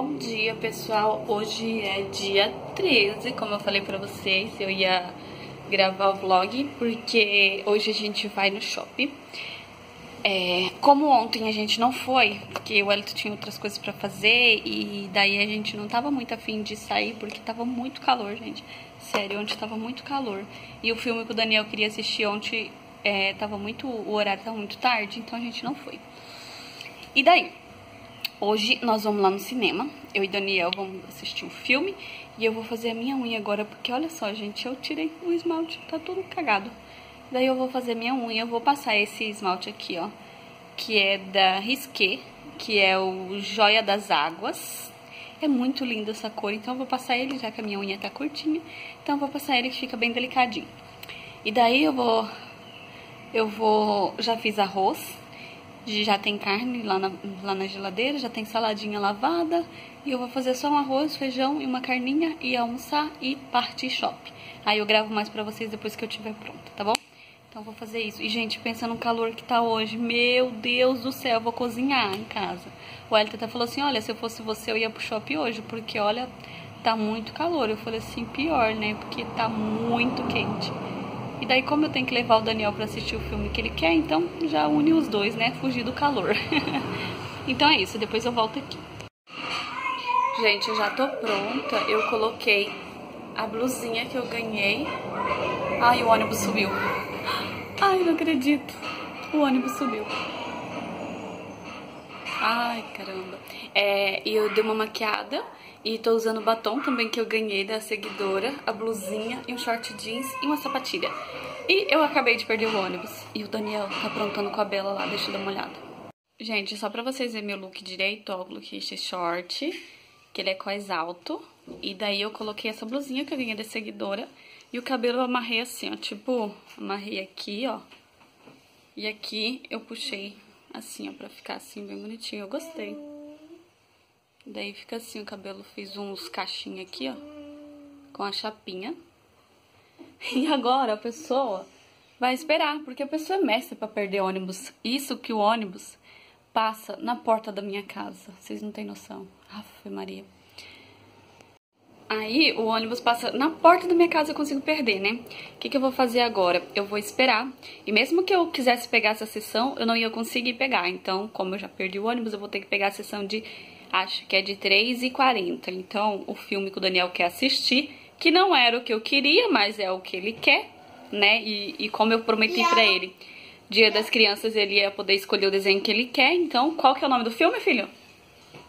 Bom dia, pessoal. Hoje é dia 13, como eu falei pra vocês, eu ia gravar o vlog, porque hoje a gente vai no shopping. É, como ontem a gente não foi, porque o Elito tinha outras coisas pra fazer, e daí a gente não tava muito afim de sair, porque tava muito calor, gente. Sério, ontem tava muito calor. E o filme que o Daniel queria assistir ontem, é, tava muito, o horário tava muito tarde, então a gente não foi. E daí? Hoje nós vamos lá no cinema, eu e Daniel vamos assistir um filme e eu vou fazer a minha unha agora, porque olha só, gente, eu tirei o esmalte, tá tudo cagado. Daí eu vou fazer minha unha, eu vou passar esse esmalte aqui, ó, que é da Risqué, que é o Joia das Águas. É muito lindo essa cor, então eu vou passar ele, já que a minha unha tá curtinha, então eu vou passar ele que fica bem delicadinho. E daí eu vou, eu vou, já fiz arroz, já tem carne lá na, lá na geladeira, já tem saladinha lavada. E eu vou fazer só um arroz, feijão e uma carninha e almoçar e partir shopping. Aí eu gravo mais pra vocês depois que eu estiver pronta, tá bom? Então vou fazer isso. E, gente, pensa no calor que tá hoje. Meu Deus do céu, eu vou cozinhar em casa. O Elton até falou assim, olha, se eu fosse você eu ia pro shopping hoje, porque, olha, tá muito calor. Eu falei assim, pior, né? Porque tá muito quente. E daí, como eu tenho que levar o Daniel pra assistir o filme que ele quer, então já une os dois, né? Fugir do calor. então é isso, depois eu volto aqui. Gente, eu já tô pronta. Eu coloquei a blusinha que eu ganhei. Ai, o ônibus subiu. Ai, não acredito. O ônibus subiu. Ai, caramba. É, e eu dei uma maquiada e tô usando o batom também que eu ganhei da seguidora, a blusinha e um short jeans e uma sapatilha. E eu acabei de perder o ônibus. E o Daniel tá aprontando com a Bela lá, deixa eu dar uma olhada. Gente, só pra vocês verem meu look direito, ó, o look este short, que ele é quase alto. E daí eu coloquei essa blusinha que eu ganhei da seguidora. E o cabelo eu amarrei assim, ó, tipo, amarrei aqui, ó. E aqui eu puxei assim, ó, pra ficar assim bem bonitinho. Eu gostei. Daí fica assim o cabelo, fiz uns cachinhos aqui, ó, com a chapinha. E agora a pessoa vai esperar, porque a pessoa é mestra pra perder ônibus. Isso que o ônibus passa na porta da minha casa. Vocês não têm noção. Aff, Maria. Aí o ônibus passa na porta da minha casa eu consigo perder, né? O que, que eu vou fazer agora? Eu vou esperar. E mesmo que eu quisesse pegar essa sessão, eu não ia conseguir pegar. Então, como eu já perdi o ônibus, eu vou ter que pegar a sessão de acho que é de 3h40. Então, o filme que o Daniel quer assistir, que não era o que eu queria, mas é o que ele quer, né? E, e como eu prometi pra ele, Dia das Crianças ele ia poder escolher o desenho que ele quer. Então, qual que é o nome do filme, filho?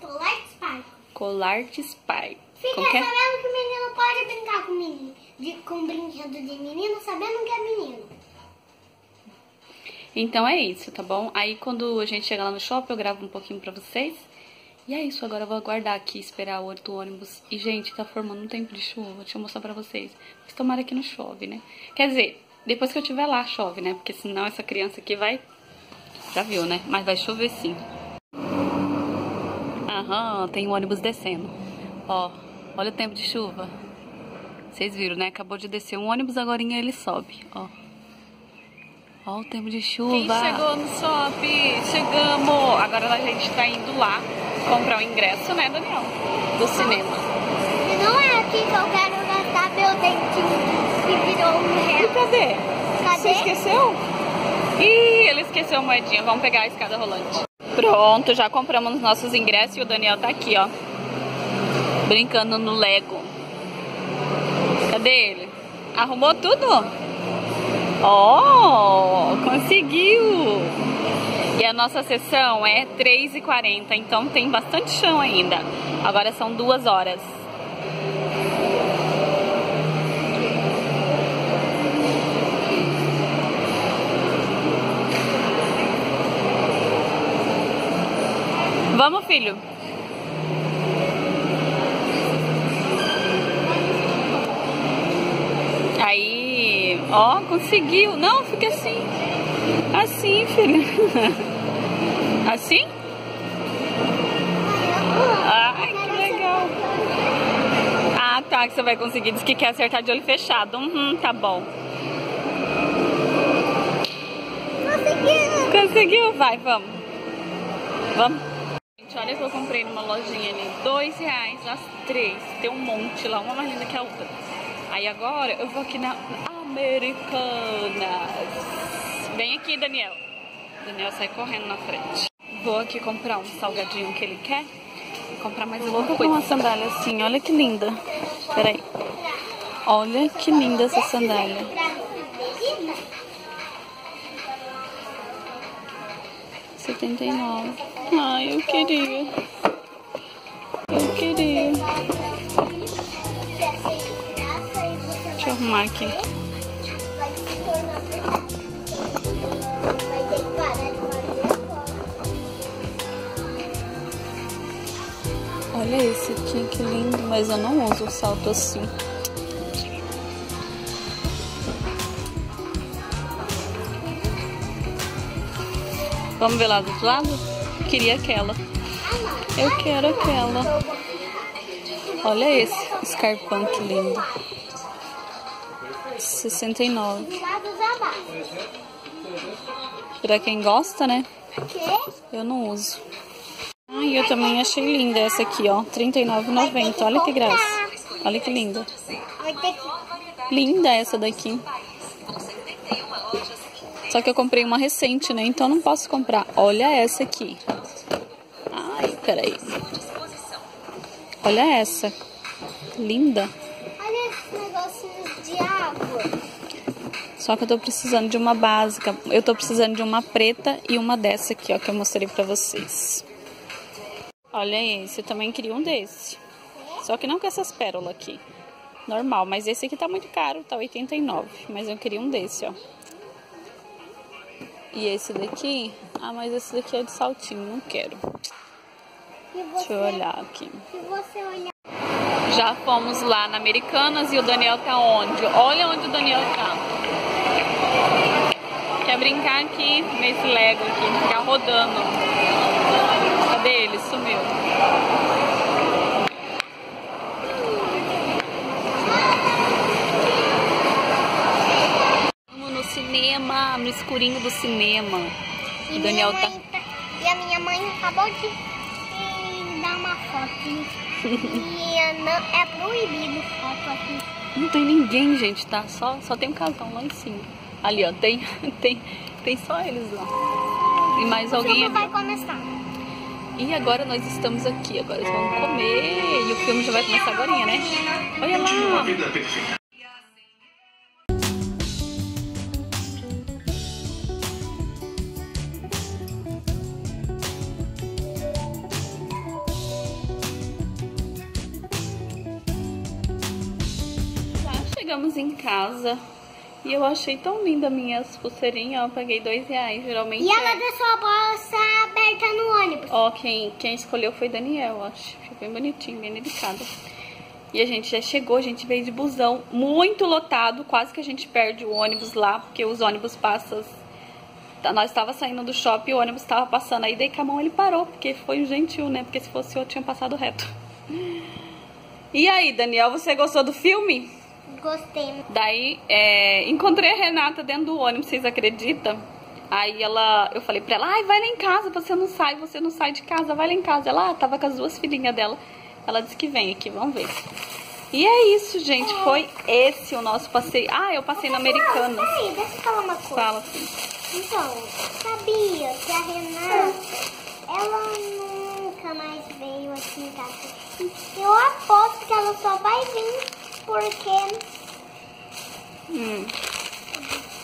Colart Spy. Colart Spy. Fica é? sabendo que o menino pode brincar com, menino, de, com brinquedo de menino, sabendo que é menino. Então é isso, tá bom? Aí quando a gente chegar lá no shopping, eu gravo um pouquinho pra vocês. E é isso, agora eu vou aguardar aqui, esperar o outro ônibus. E, gente, tá formando um tempo de chuva, deixa eu mostrar pra vocês. Mas tomara que não chove, né? Quer dizer, depois que eu estiver lá, chove, né? Porque senão essa criança aqui vai... Já viu, né? Mas vai chover sim. Aham, tem um ônibus descendo. Ó, olha o tempo de chuva. Vocês viram, né? Acabou de descer um ônibus, agora ele sobe, ó. Ó o tempo de chuva. Quem chegou no shopping? Chegamos! Agora a gente tá indo lá comprar o ingresso, né, Daniel? Do cinema. E não é aqui que eu quero gastar meu dentinho que virou um E real. cadê? Cadê? Você esqueceu? Ih, ele esqueceu a moedinha. Vamos pegar a escada rolante. Pronto, já compramos os nossos ingressos e o Daniel tá aqui, ó. Brincando no Lego. Cadê ele? Arrumou tudo? Oh, conseguiu! E a nossa sessão é 3h40, então tem bastante chão ainda. Agora são duas horas. Vamos, filho. Ó, conseguiu. Não, fica assim. Assim, filho. Assim? Ai, que legal. Ah, tá, que você vai conseguir. Diz que quer acertar de olho fechado. Uhum, tá bom. Conseguiu. Conseguiu? Vai, vamos. Vamos. Olha que eu comprei numa lojinha ali, dois reais as três. Tem um monte lá, uma mais linda que a outra. Aí agora eu vou aqui na Americanas. Vem aqui, Daniel. Daniel sai correndo na frente. Vou aqui comprar um salgadinho que ele quer. E comprar mais alguma coisa. uma sandália assim, olha que linda. Peraí. Olha que linda essa sandália. E nove. Ai, eu queria. Deixa eu arrumar aqui. Olha esse aqui, que lindo. Mas eu não uso o salto assim. Vamos ver lá do outro lado? Queria aquela. Eu quero aquela. Olha esse escarpão que lindo. 69. Pra quem gosta, né? Eu não uso. Ai, eu também achei linda essa aqui, ó. R$39,90. Olha que graça. Olha que linda. Linda essa daqui. Só que eu comprei uma recente, né? Então não posso comprar. Olha essa aqui. Ai, peraí. Olha essa. Linda. De água. Só que eu tô precisando de uma básica. Eu tô precisando de uma preta e uma dessa aqui, ó, que eu mostrei pra vocês. Olha esse, eu também queria um desse. Só que não com essas pérolas aqui. Normal, mas esse aqui tá muito caro, tá 89. Mas eu queria um desse, ó. E esse daqui, ah, mas esse daqui é de saltinho, não quero. Deixa eu olhar aqui. Se você olhar. Já fomos lá na Americanas e o Daniel tá onde? Olha onde o Daniel tá. Quer brincar aqui nesse Lego aqui, ficar rodando. Cadê ele? Sumiu. Vamos no cinema, no escurinho do cinema. E, O Daniel tá. tá- E a minha mãe acabou de dar uma foto. E não, é proibido foto aqui. Não tem ninguém, gente, tá? Só, só tem um casal lá em cima. Ali, ó, tem, tem, tem só eles lá. E mais O alguém filme vai começar. E agora nós estamos aqui, agora eles vão comer. E o filme já vai começar agora, né? Olha lá! Chegamos em casa. E eu achei tão linda minhas pulseirinhas, eu paguei dois reais, geralmente. E ela é- deixou a bolsa aberta no ônibus. Ó, quem, quem escolheu foi Daniel, acho. Ficou bem bonitinho, bem delicado. E a gente já chegou, a gente veio de busão muito lotado, quase que a gente perde o ônibus lá, porque os ônibus passam. tá, Nós estava saindo do shopping e o ônibus estava passando. Aí daí com a mão ele parou, porque foi um gentil, né? Porque se fosse eu, tinha passado reto. E aí, Daniel, você gostou do filme? Gostei. Daí, é, encontrei a Renata dentro do ônibus, vocês acreditam? Aí ela, eu falei pra ela, ai, vai lá em casa, você não sai, você não sai de casa, vai lá em casa. Ela ah, tava com as duas filhinhas dela. Ela disse que vem aqui, vamos ver. E é isso, gente, foi esse o nosso passeio. Ah, eu passei na Americanas. Peraí, deixa eu falar uma coisa. Fala. Então, sabia que a Renata, ela nunca mais veio aqui em casa. Eu aposto que ela só vai vir porque Hum,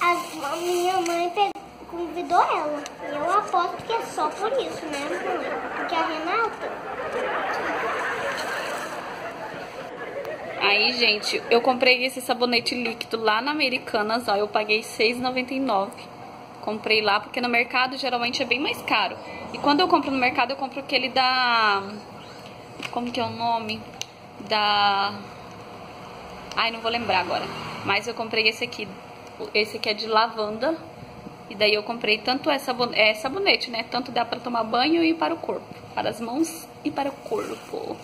a minha mãe convidou ela. Eu aposto que é só por isso, né, mãe? Porque a Renata, Aí, gente, eu comprei esse sabonete líquido lá na Americanas, ó, eu paguei R$6,99. Comprei lá porque no mercado geralmente é bem mais caro. E quando eu compro no mercado, eu compro aquele da... Como que é o nome? Da... Ai, não vou lembrar agora. Mas eu comprei esse aqui. Esse aqui é de lavanda. E daí eu comprei tanto sabon é sabonete, né? Tanto dá para tomar banho e para o corpo. Para as mãos e para o corpo.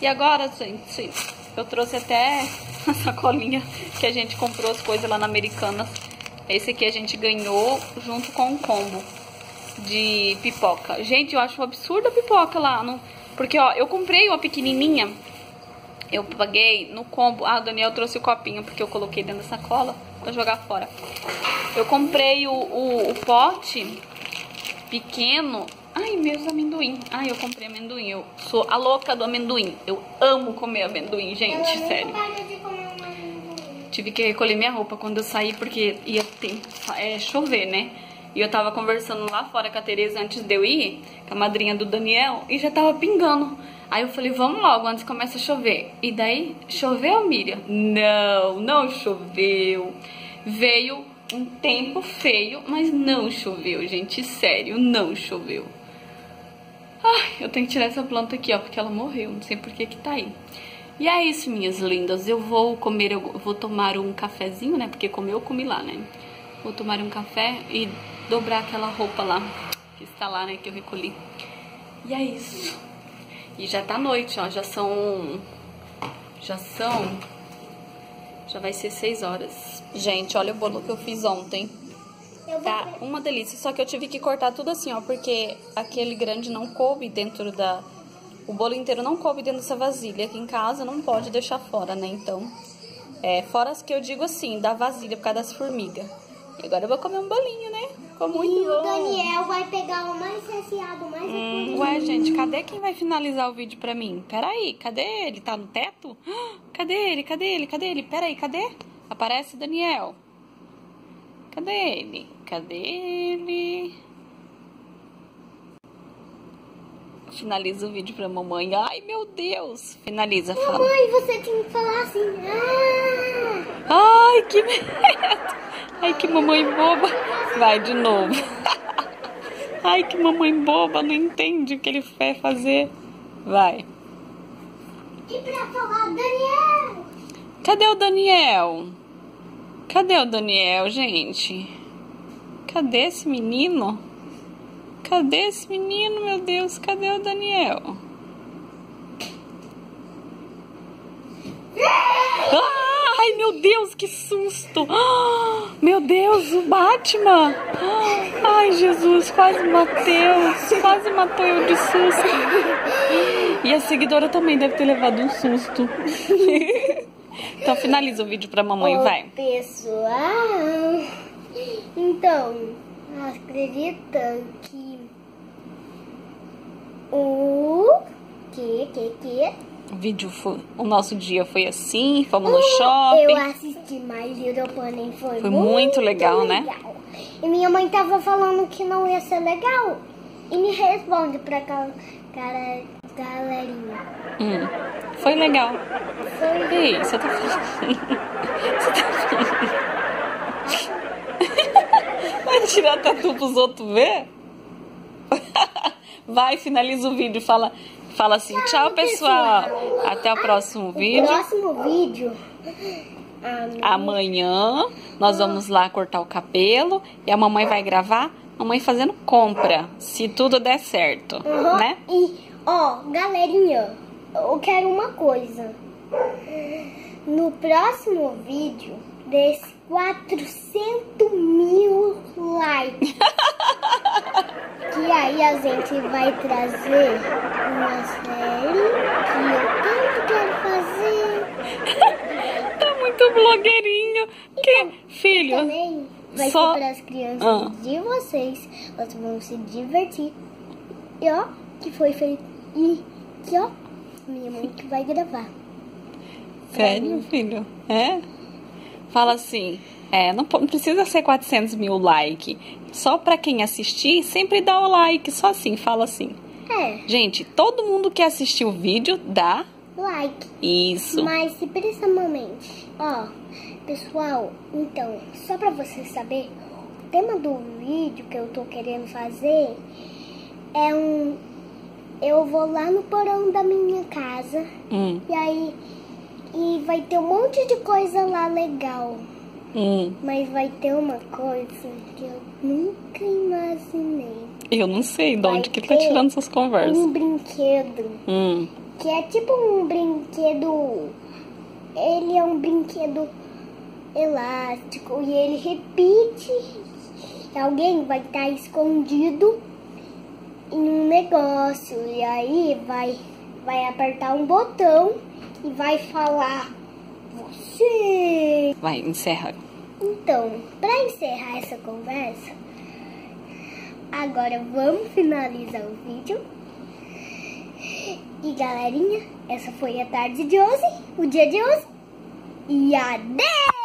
E agora, gente, eu trouxe até a sacolinha que a gente comprou as coisas lá na Americanas. Esse aqui a gente ganhou junto com o combo. de pipoca. Gente, eu acho um absurdo a pipoca lá. No... Porque, ó, eu comprei uma pequenininha. Eu paguei no combo. Ah, o Daniel trouxe o copinho porque eu coloquei dentro da sacola pra jogar fora. Eu comprei o, o, o pote pequeno. Ai, meus amendoim. Ai, eu comprei amendoim. Eu sou a louca do amendoim. Eu amo comer amendoim, gente, Ela sério. Tive que recolher minha roupa quando eu saí, porque ia ter, é, chover, né? E eu tava conversando lá fora com a Tereza antes de eu ir, com a madrinha do Daniel, e já tava pingando. Aí eu falei, vamos logo, antes que comece a chover. E daí, choveu, Miriam? Não, não choveu. Veio um tempo feio, mas não choveu, gente, sério, não choveu. Ai, eu tenho que tirar essa planta aqui, ó, porque ela morreu, não sei por que que tá aí. E é isso, minhas lindas. Eu vou comer, eu vou tomar um cafezinho, né? Porque comer eu comi lá, né? Vou tomar um café e dobrar aquela roupa lá, que está lá, né? Que eu recolhi. E é isso. E já tá noite, ó. Já são. Já são. Já vai ser seis horas. Gente, olha o bolo que eu fiz ontem. Tá uma delícia. Só que eu tive que cortar tudo assim, ó, porque aquele grande não coube dentro da. O bolo inteiro não coube dentro dessa vasilha. Aqui em casa não pode deixar fora, né? Então. É, fora as que eu digo assim, da vasilha por causa das formigas. E agora eu vou comer um bolinho, né? E o. Daniel vai pegar o mais recheado, o mais Hum, ué, gente, cadê quem vai finalizar o vídeo pra mim? Peraí, cadê ele? Tá no teto? Cadê ele? Cadê ele? Cadê ele? Peraí, cadê? Aparece Daniel. Cadê ele? Cadê ele? Finaliza o vídeo pra mamãe. Ai, meu Deus. Finaliza, fala. Mamãe, você tinha que falar assim. Ah! Ai, que medo. Ai, que mamãe boba. Vai de novo. Ai, que mamãe boba. Não entende o que ele quer fazer. Vai. E pra falar, Daniel! Cadê o Daniel? Cadê o Daniel, gente? Cadê esse menino? Cadê esse menino, meu Deus? Cadê o Daniel? Ah, Ai, meu Deus, que susto! Ah, Meu Deus, o Batman! Ah, Ai, Jesus, quase mateu! Quase matou eu de susto! E a seguidora também deve ter levado um susto. Então finaliza o vídeo pra mamãe, Ô, vai. Pessoal, então, acredita que o que, que, que? O vídeo foi, o nosso dia foi assim, fomos no Eu shopping. assisti My Little Pony, foi, Foi muito legal, né? legal. E minha mãe tava falando que não ia ser legal. E me responde pra aquela cara, galerinha. Hum, foi legal. Foi Ei, você tá falando. Você tá falando. Vai tirar tatu pros outros ver? Vai, finaliza o vídeo. Fala, fala assim, tchau, pessoal. Até o próximo o vídeo. próximo vídeo. Amanhã nós vamos lá cortar o cabelo e a mamãe vai gravar mamãe fazendo compra, se tudo der certo, Uhum. né? E, ó, galerinha, eu quero uma coisa. No próximo vídeo, desse 400 mil likes. que aí a gente vai trazer uma série que eu tanto quero fazer. Tá muito blogueirinho. Que filho? Também vai Só- ser para as crianças Ah. de vocês. Elas vão se divertir. E ó, que foi feito. E que ó, minha mãe que vai gravar. Sério, filho? É? Fala assim, é, não, precisa ser 400 mil like. Só pra quem assistir, sempre dá o like. Só assim, fala assim. É, Gente, todo mundo que assistiu o vídeo, dá like. isso. Mas principalmente, ó, pessoal, então, só pra você saber, o tema do vídeo que eu tô querendo fazer é um. Eu vou lá no porão da minha casa Hum, e aí. E vai ter um monte de coisa lá legal. hum. Mas vai ter uma coisa que eu nunca imaginei. Eu não sei de onde que tá ter tirando essas conversas. Um brinquedo. Hum. Que é tipo um brinquedo. Ele é um brinquedo elástico e ele repite alguém vai estar tá escondido em um negócio. E aí vai, vai apertar um botão e vai falar. Você. Vai, encerra. Então, para encerrar essa conversa, agora vamos finalizar o vídeo. E galerinha, essa foi a tarde de hoje, o dia de hoje. E adeus!